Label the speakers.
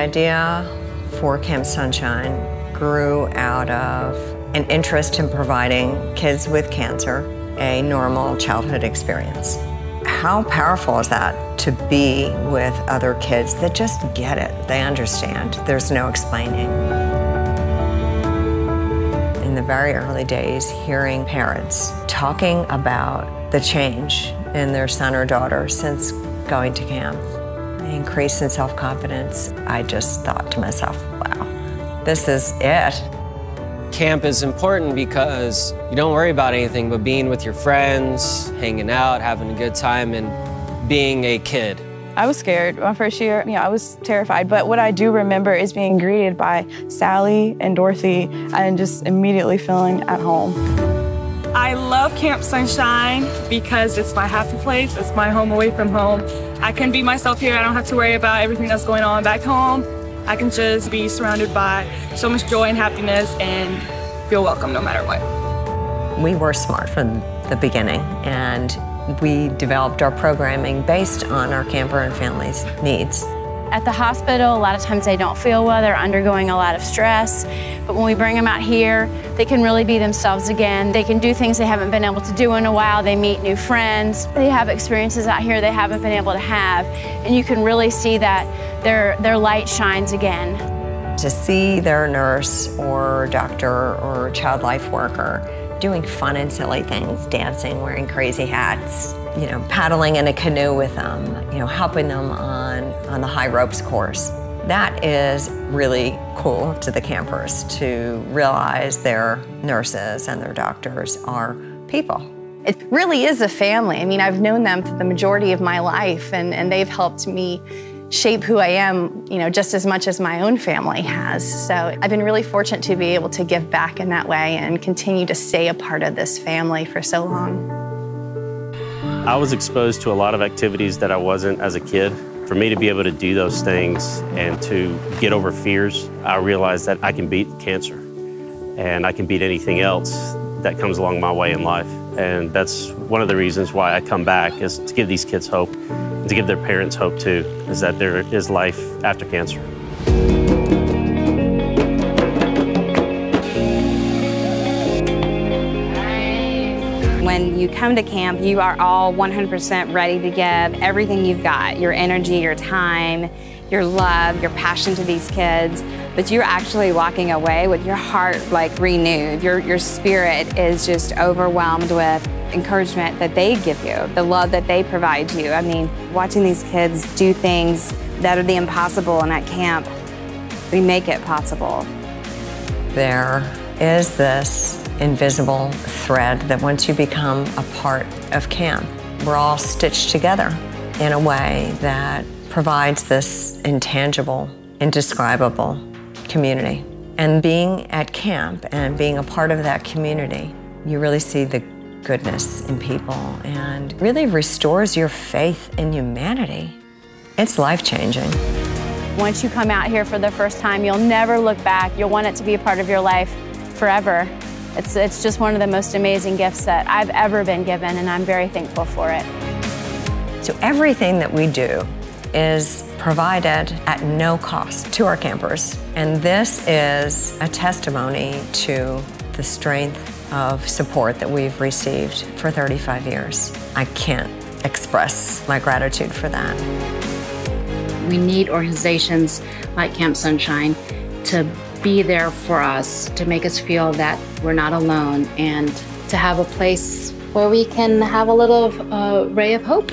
Speaker 1: idea for Camp Sunshine grew out of an interest in providing kids with cancer a normal childhood experience. How powerful is that to be with other kids that just get it, they understand, there's no explaining. In the very early days, hearing parents talking about the change in their son or daughter since going to camp, increase in self-confidence, I just thought to myself, wow, this is it.
Speaker 2: Camp is important because you don't worry about anything but being with your friends, hanging out, having a good time, and being a kid.
Speaker 3: I was scared my first year. You know, I was terrified. But what I do remember is being greeted by Sally and Dorothy and just immediately feeling at home.
Speaker 4: I love Camp Sunshine because it's my happy place. It's my home away from home. I can be myself here. I don't have to worry about everything that's going on back home. I can just be surrounded by so much joy and happiness and feel welcome no matter what.
Speaker 1: We were smart from the beginning and we developed our programming based on our camper and families' needs.
Speaker 5: At the hospital, a lot of times they don't feel well, they're undergoing a lot of stress. But when we bring them out here, they can really be themselves again. They can do things they haven't been able to do in a while. They meet new friends. They have experiences out here they haven't been able to have. And you can really see that their, their light shines again.
Speaker 1: To see their nurse or doctor or child life worker doing fun and silly things, dancing, wearing crazy hats, you know, paddling in a canoe with them, you know, helping them on, on the high ropes course. That is really cool to the campers to realize their nurses and their doctors are people.
Speaker 6: It really is a family. I mean, I've known them for the majority of my life, and, and they've helped me shape who I am, you know, just as much as my own family has. So I've been really fortunate to be able to give back in that way and continue to stay a part of this family for so long.
Speaker 7: I was exposed to a lot of activities that I wasn't as a kid. For me to be able to do those things and to get over fears, I realized that I can beat cancer and I can beat anything else that comes along my way in life. And that's one of the reasons why I come back is to give these kids hope and to give their parents hope too, is that there is life after cancer.
Speaker 8: When you come to camp, you are all 100% ready to give everything you've got, your energy, your time, your love, your passion to these kids, but you're actually walking away with your heart like renewed. Your, your spirit is just overwhelmed with encouragement that they give you, the love that they provide you. I mean, watching these kids do things that are the impossible and at camp, we make it possible.
Speaker 1: There is this invisible thread that once you become a part of camp, we're all stitched together in a way that provides this intangible, indescribable community. And being at camp and being a part of that community, you really see the goodness in people and really restores your faith in humanity. It's life-changing.
Speaker 5: Once you come out here for the first time, you'll never look back. You'll want it to be a part of your life forever. It's, it's just one of the most amazing gifts that I've ever been given, and I'm very thankful for it.
Speaker 1: So everything that we do is provided at no cost to our campers. And this is a testimony to the strength of support that we've received for 35 years. I can't express my gratitude for that.
Speaker 9: We need organizations like Camp Sunshine to be there for us, to make us feel that we're not alone, and to have a place where we can have a little ray of hope.